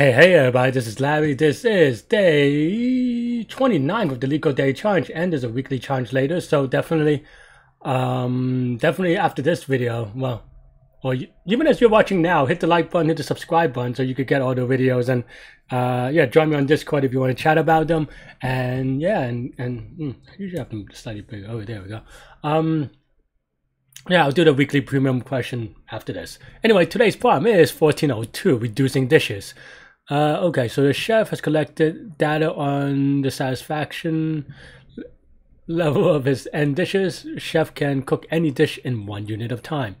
Hey, hey everybody, this is Larry. This is day 29 of the LeetCode Day Challenge and there's a weekly challenge later. So definitely, um, definitely after this video, well, or even as you're watching now, hit the like button, hit the subscribe button so you could get all the videos and uh, yeah, join me on Discord if you want to chat about them. And yeah, and, and mm, usually have them slightly bigger. Oh, there we go. Um, yeah, I'll do the weekly premium question after this. Anyway, today's problem is 1402, reducing dishes. Uh, okay, so the chef has collected data on the satisfaction level of his end dishes. Chef can cook any dish in one unit of time.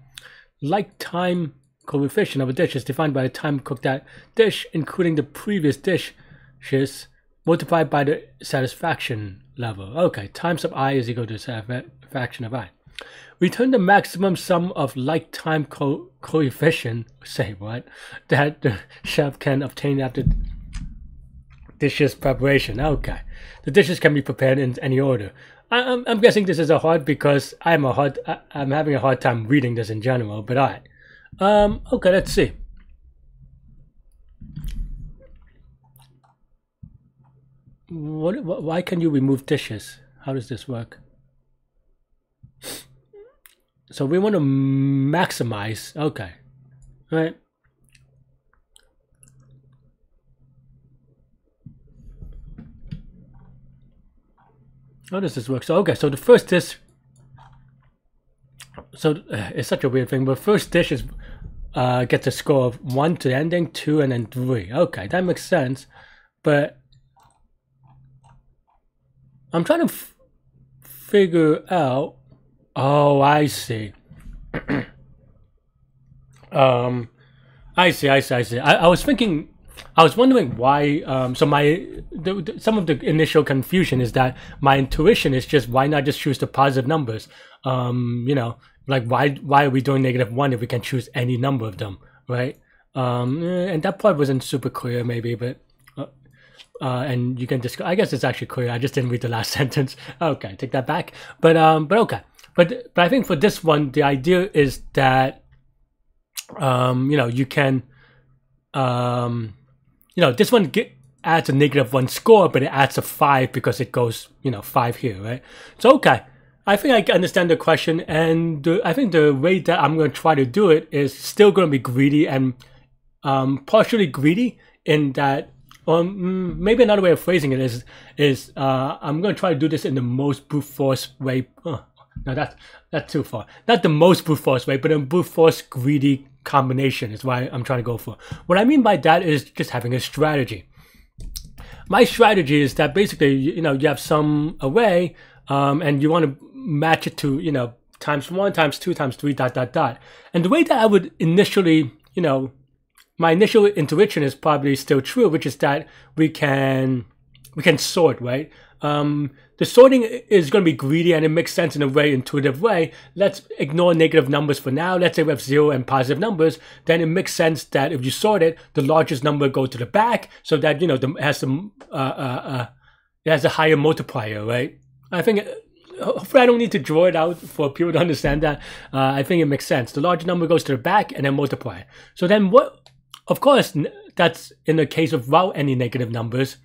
Like time coefficient of a dish is defined by the time cooked that dish, including the previous dishes, multiplied by the satisfaction level. Okay, times of i is equal to satisfaction of i. Return the maximum sum of like time co coefficient, say what, that the chef can obtain after dishes preparation. Okay. The dishes can be prepared in any order. I, am I'm guessing this is a hard because I'm a hard, I, I'm having a hard time reading this in general, but alright. Um, okay, let's see. What, why can you remove dishes? How does this work? So we want to maximize, okay, right? How does this work? So, okay, so the first dish, so uh, it's such a weird thing, but first dish is, uh, gets a score of 1 to the ending, 2, and then 3. Okay, that makes sense, but I'm trying to figure out Oh, I see. um, I see, I see, I see. I, I was thinking, I was wondering why. Um, so my the, the, some of the initial confusion is that my intuition is just why not just choose the positive numbers? Um, you know, like why why are we doing negative one if we can choose any number of them, right? Um, eh, and that part wasn't super clear, maybe, but. Uh, uh, and you can just I guess it's actually clear. I just didn't read the last sentence. Okay, take that back. But um, but okay. But but I think for this one, the idea is that um, you know you can um, you know this one get, adds a negative one score, but it adds a five because it goes you know five here, right? So okay. I think I understand the question, and the, I think the way that I'm going to try to do it is still going to be greedy and um, partially greedy in that or mm, maybe another way of phrasing it is is uh, I'm going to try to do this in the most brute force way. No, that's that's too far. Not the most brute force way, but a brute force greedy combination is why I'm trying to go for. What I mean by that is just having a strategy. My strategy is that basically, you know, you have some array, um, and you want to match it to, you know, times one, times two, times three, dot, dot, dot. And the way that I would initially, you know, my initial intuition is probably still true, which is that we can, we can sort, right? Um, the sorting is going to be greedy and it makes sense in a very intuitive way. Let's ignore negative numbers for now. Let's say we have zero and positive numbers. Then it makes sense that if you sort it, the largest number go to the back so that, you know, the, has some, uh, uh, uh, it has a higher multiplier, right? I think hopefully I don't need to draw it out for people to understand that. Uh, I think it makes sense. The larger number goes to the back and then multiply. So then what, of course, that's in the case of without any negative numbers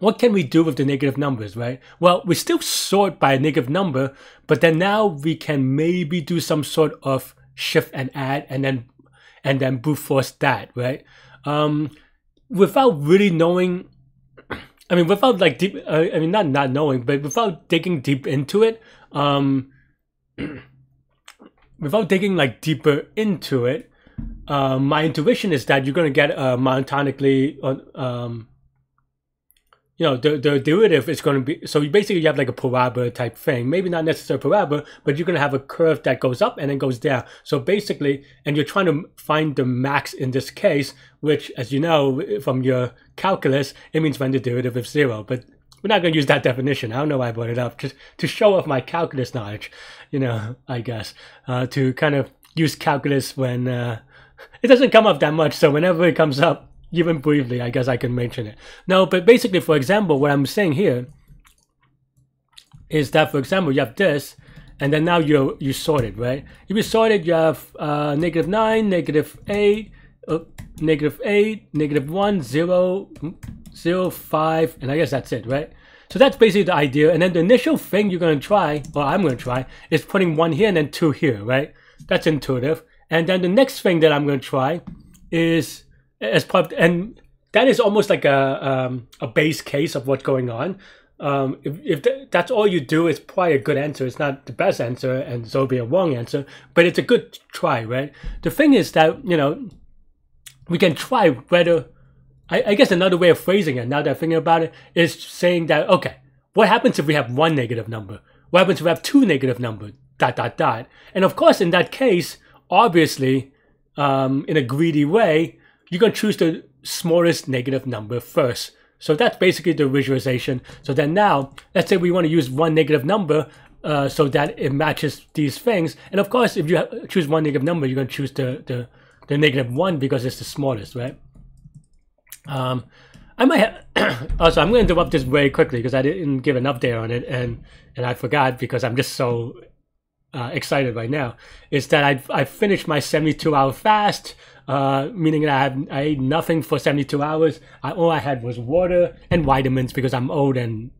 what can we do with the negative numbers, right? Well, we still sort by a negative number, but then now we can maybe do some sort of shift and add and then and then brute force that, right? Um, without really knowing, I mean, without like deep, uh, I mean, not not knowing, but without digging deep into it, um, without digging like deeper into it, uh, my intuition is that you're gonna get a monotonically, uh, um, you know, the, the derivative is going to be, so you basically you have like a parabola type thing. Maybe not necessarily parabola, but you're going to have a curve that goes up and then goes down. So basically, and you're trying to find the max in this case, which as you know from your calculus, it means when the derivative is zero. But we're not going to use that definition. I don't know why I brought it up. Just to show off my calculus knowledge, you know, I guess, uh, to kind of use calculus when uh, it doesn't come up that much. So whenever it comes up, even briefly, I guess I can mention it. No, but basically, for example, what I'm saying here is that, for example, you have this, and then now you you sorted, right? If you sorted, you have uh, negative 9, negative 8, uh, negative 8, negative 1, 0, 0, 5, and I guess that's it, right? So that's basically the idea. And then the initial thing you're going to try, or I'm going to try, is putting 1 here and then 2 here, right? That's intuitive. And then the next thing that I'm going to try is as part, and that is almost like a um, a base case of what's going on. Um, if, if th that's all you do, it's probably a good answer. It's not the best answer, and so be a wrong answer, but it's a good try, right? The thing is that you know we can try whether. I, I guess another way of phrasing it, now that I'm thinking about it, is saying that okay, what happens if we have one negative number? What happens if we have two negative numbers? Dot dot dot. And of course, in that case, obviously, um, in a greedy way, you're gonna choose the smallest negative number first. So that's basically the visualization. So then now, let's say we want to use one negative number uh, so that it matches these things. And of course, if you choose one negative number, you're going to choose the, the, the negative one because it's the smallest, right? Um, I might also, I'm going to interrupt this very quickly because I didn't give an update on it and, and I forgot because I'm just so uh, excited right now. Is that I, I finished my 72 hour fast uh, meaning that I, had, I ate nothing for 72 hours. I, all I had was water and vitamins because I'm old and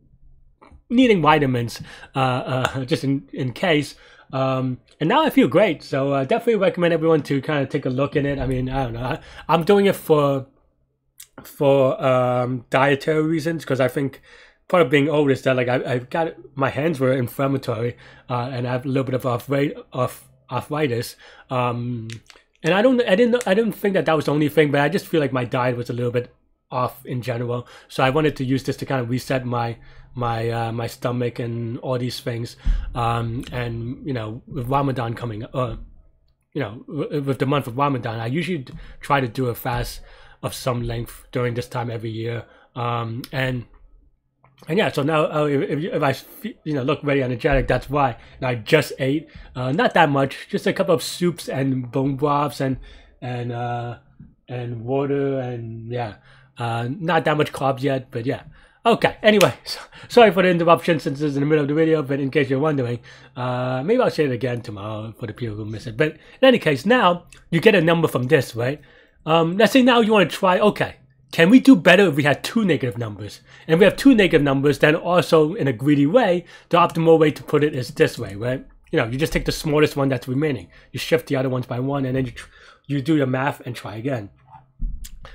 needing vitamins uh, uh, just in, in case. Um, and now I feel great. So I definitely recommend everyone to kind of take a look in it. I mean, I don't know. I, am doing it for for um, dietary reasons because I think part of being old is that like I, have got my hands were inflammatory uh, and I have a little bit of arthritis. Um, and I don't, I didn't, I didn't think that that was the only thing, but I just feel like my diet was a little bit off in general. So I wanted to use this to kind of reset my my uh, my stomach and all these things. Um, and you know, with Ramadan coming, uh, you know, with the month of Ramadan, I usually try to do a fast of some length during this time every year. Um, and and yeah, so now uh, if, if I you know look very energetic, that's why. And I just ate uh, not that much, just a couple of soups and bone broths and and uh, and water and yeah, uh, not that much carbs yet, but yeah. Okay. Anyway, so, sorry for the interruption since it's in the middle of the video, but in case you're wondering, uh, maybe I'll say it again tomorrow for the people who miss it. But in any case, now you get a number from this, right? Um, let's say now you want to try. Okay, can we do better if we had two negative numbers? And if we have two negative numbers, then also in a greedy way, the optimal way to put it is this way, right? You know, you just take the smallest one that's remaining. You shift the other ones by one, and then you, you do your math and try again.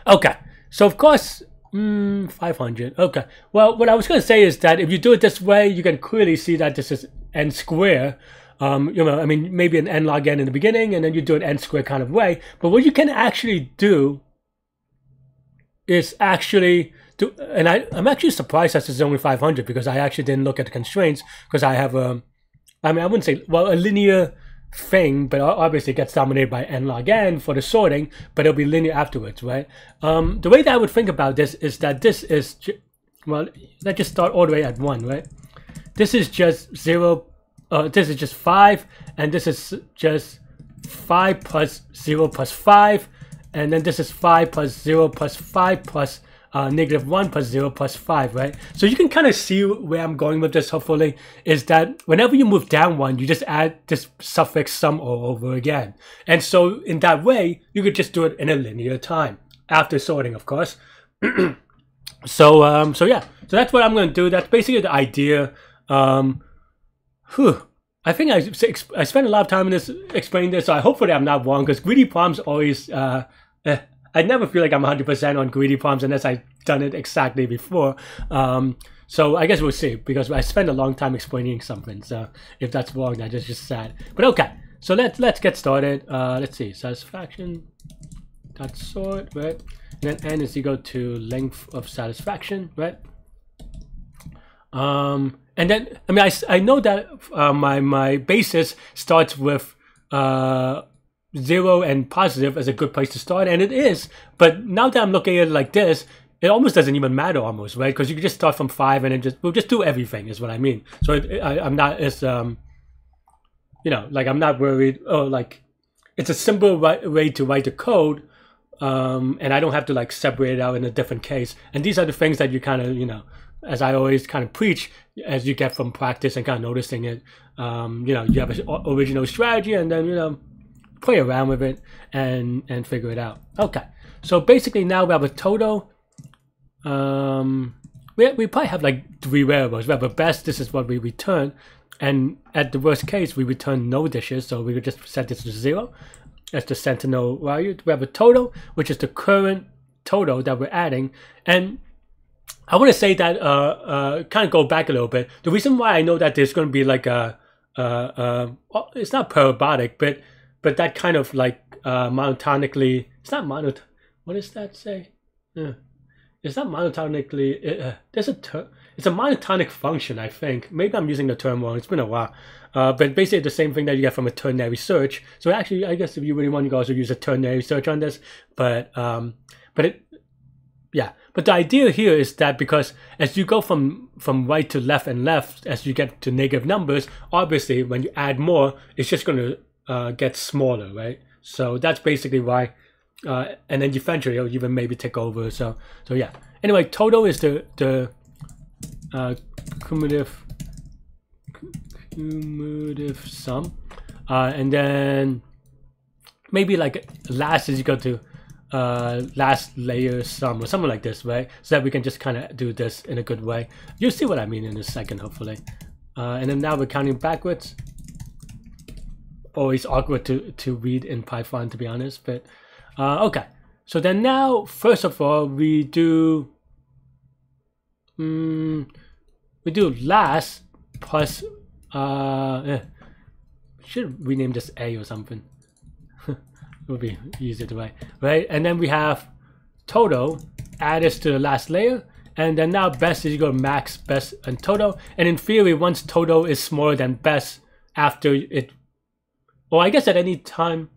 Okay, so of course, mm, 500. Okay, well, what I was going to say is that if you do it this way, you can clearly see that this is n square. Um, you know, I mean, maybe an n log n in the beginning, and then you do an n square kind of way. But what you can actually do is actually to, and I, I'm actually surprised that it's only 500 because I actually didn't look at the constraints because I have a, I mean, I wouldn't say, well, a linear thing, but obviously it gets dominated by n log n for the sorting, but it'll be linear afterwards, right? Um, the way that I would think about this is that this is, well, let's just start all the way at 1, right? This is just 0, uh, this is just 5, and this is just 5 plus 0 plus 5, and then this is 5 plus 0 plus 5 plus uh, negative 1 plus 0 plus 5, right? So you can kind of see where I'm going with this, hopefully, is that whenever you move down 1, you just add this suffix sum all over again. And so in that way, you could just do it in a linear time, after sorting, of course. so, um, so yeah, so that's what I'm going to do. That's basically the idea. Um, whew. I think I, I spent a lot of time in this explaining this, so I hopefully I'm not wrong, because greedy problems always... Uh, eh, I never feel like I'm 100% on greedy palms unless I've done it exactly before. Um, so I guess we'll see because I spent a long time explaining something. So if that's wrong, that is just sad. But okay, so let's let's get started. Uh, let's see, satisfaction. That's sort right, and then n is equal to length of satisfaction, right? Um, and then I mean I, I know that uh, my my basis starts with uh zero and positive as a good place to start, and it is. But now that I'm looking at it like this, it almost doesn't even matter, almost right? Because you can just start from five and then just we'll just do everything is what I mean. So it, I, I'm not as um, you know, like I'm not worried. Oh, like it's a simple right, way to write the code, um, and I don't have to like separate it out in a different case. And these are the things that you kind of you know, as I always kind of preach, as you get from practice and kind of noticing it. Um, you know, you have an original strategy, and then you know play around with it and and figure it out. Okay, so basically now we have a total. Um, we, we probably have like three variables. We have a best, this is what we return. And at the worst case, we return no dishes. So we would just set this to zero. That's the sentinel value. We have a total, which is the current total that we're adding. And I want to say that, uh, uh, kind of go back a little bit. The reason why I know that there's going to be like a, uh, uh, it's not parabolic, but, but that kind of like, uh, monotonically, it's not monot, what does that say? Yeah it's not monotonically. Uh, there's a. It's a monotonic function, I think. Maybe I'm using the term wrong. It's been a while. Uh, but basically the same thing that you get from a ternary search. So actually, I guess if you really want, you can also use a ternary search on this. But um, but it, yeah. But the idea here is that because as you go from from right to left and left, as you get to negative numbers, obviously when you add more, it's just going to uh, get smaller, right? So that's basically why uh, and then eventually it'll even maybe take over. So so yeah. Anyway, total is the the uh, cumulative cumulative sum, uh, and then maybe like last is equal to uh, last layer sum or something like this, right? So that we can just kind of do this in a good way. You'll see what I mean in a second, hopefully. Uh, and then now we're counting backwards. Always awkward to, to read in Python, to be honest, but uh, okay, so then now, first of all, we do um, we do last plus uh eh, should rename this A or something. it would be easier to write, right? And then we have total add this to the last layer, and then now best is equal to max, best, and total. And in theory, once total is smaller than best after it, or I guess at any time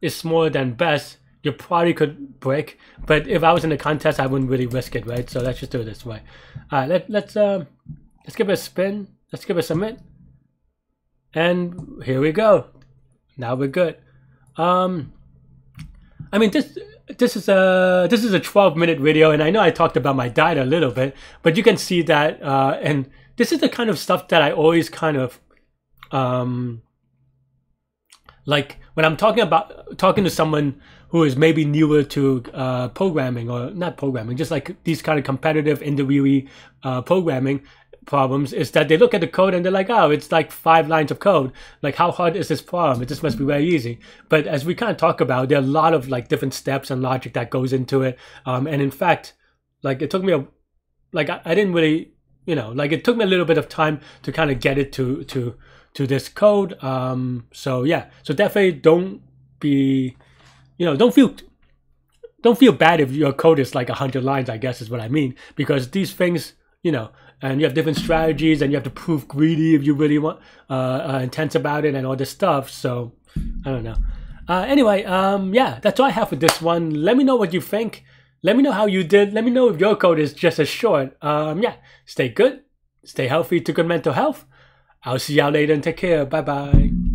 is smaller than best, you probably could break. But if I was in a contest, I wouldn't really risk it, right? So let's just do it this way. All right, let, let's um, let's give it a spin. Let's give it a submit. And here we go. Now we're good. Um, I mean this this is a this is a 12 minute video, and I know I talked about my diet a little bit, but you can see that, uh, and this is the kind of stuff that I always kind of um like when I'm talking about talking to someone who is maybe newer to uh, programming or not programming, just like these kind of competitive interviewee uh, programming problems, is that they look at the code and they're like, oh, it's like five lines of code. Like, how hard is this problem? It just must be very easy. But as we kind of talk about, there are a lot of like different steps and logic that goes into it. Um, and in fact, like it took me a, like I, I didn't really, you know, like it took me a little bit of time to kind of get it to to to this code. Um, so yeah, so definitely don't be, you know, don't feel don't feel bad if your code is like a 100 lines i guess is what i mean. Because these things you know and you have different strategies and you have to prove greedy if you really want uh, uh intense about it and all this stuff. So i don't know. Uh, anyway um yeah that's all i have for this one. Let me know what you think. Let me know how you did. Let me know if your code is just as short. Um yeah. Stay good. Stay healthy. To good mental health I'll see y'all later and take care. Bye bye.